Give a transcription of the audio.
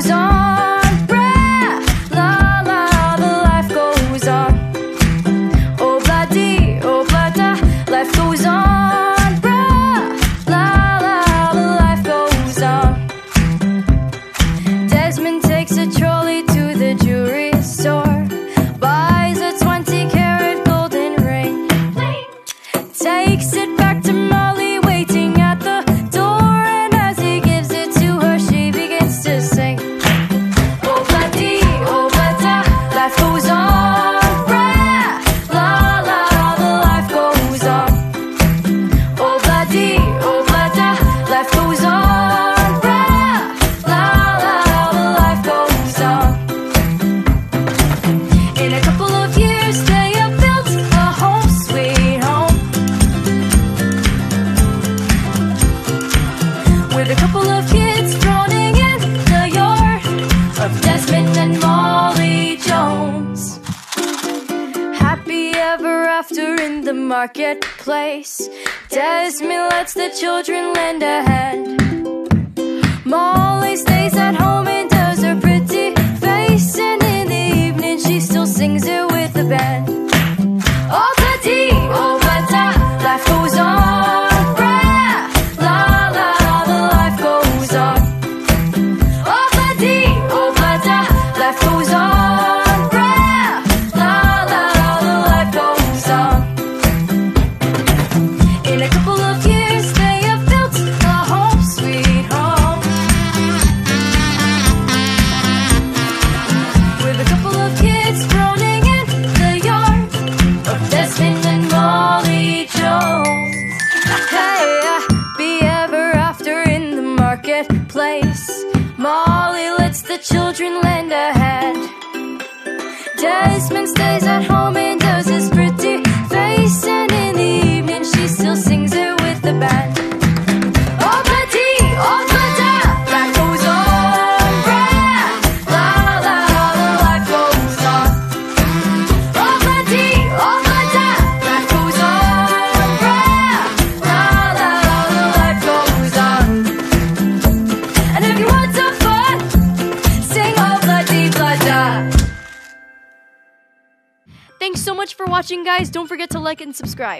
goes on. ever after in the marketplace. Desmond lets the children lend a hand. Mom quiet place. Molly lets the children lend a hand. Desmond stays at home and does his pretty face. Thanks so much for watching, guys. Don't forget to like and subscribe.